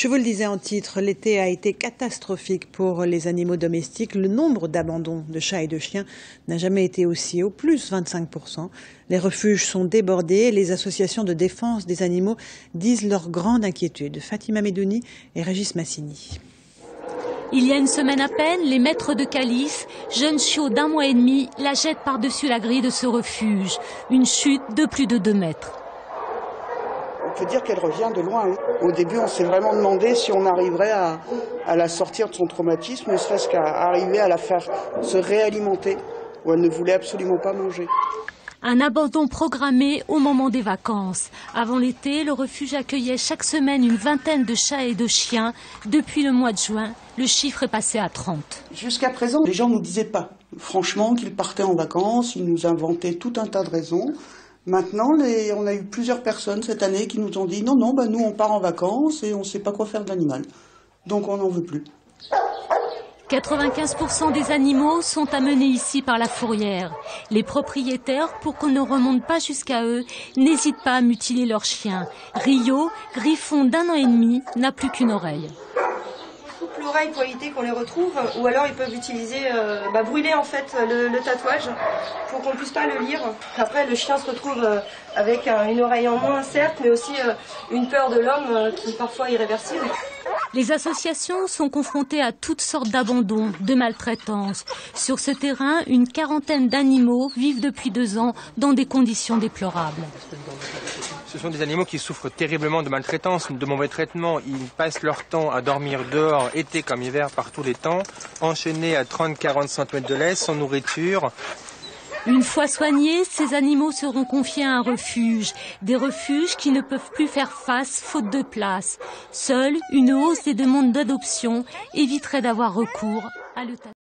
Je vous le disais en titre, l'été a été catastrophique pour les animaux domestiques. Le nombre d'abandons de chats et de chiens n'a jamais été aussi haut, plus 25%. Les refuges sont débordés les associations de défense des animaux disent leur grande inquiétude. Fatima Medouni et Régis Massini. Il y a une semaine à peine, les maîtres de calife, jeunes chiots d'un mois et demi, la jettent par-dessus la grille de ce refuge. Une chute de plus de deux mètres on peut dire qu'elle revient de loin. Hein. Au début, on s'est vraiment demandé si on arriverait à, la sortir de son traumatisme, ne serait-ce qu'à arriver à la faire se réalimenter, où elle ne voulait absolument pas manger. Un abandon programmé au moment des vacances. Avant l'été, le refuge accueillait chaque semaine une vingtaine de chats et de chiens. Depuis le mois de juin, le chiffre est passé à 30. Jusqu'à présent, les gens ne nous disaient pas, franchement, qu'ils partaient en vacances. Ils nous inventaient tout un tas de raisons. Maintenant, on a eu plusieurs personnes cette année qui nous ont dit non, non, bah, nous on part en vacances et on ne sait pas quoi faire de l'animal. Donc on n'en veut plus. 95% des animaux sont amenés ici par la fourrière. Les propriétaires, pour qu'on ne remonte pas jusqu'à eux, n'hésitent pas à mutiler leurs chiens. Rio, griffon d'un an et demi, n'a plus qu'une oreille pour éviter qu'on les retrouve, ou alors ils peuvent utiliser, euh, bah, brûler en fait le, tatouage pour qu'on puisse pas le lire. Après, le chien se retrouve euh, avec une oreille en moins, certes, mais aussi euh, une peur de l'homme qui est parfois irréversible. Les associations sont confrontées à toutes sortes d'abandons, de maltraitance. Sur ce terrain, une quarantaine d'animaux vivent depuis deux ans dans des conditions déplorables. Ce sont des animaux qui souffrent terriblement de maltraitance, de mauvais traitements. Ils passent leur temps à dormir dehors, été comme hiver, par tous les temps, enchaînés à 30-40 cm de lait, sans nourriture. Une fois soignés, ces animaux seront confiés à un refuge, des refuges qui ne peuvent plus faire face faute de place. Seule une hausse des demandes d'adoption éviterait d'avoir recours à l'euthanasie.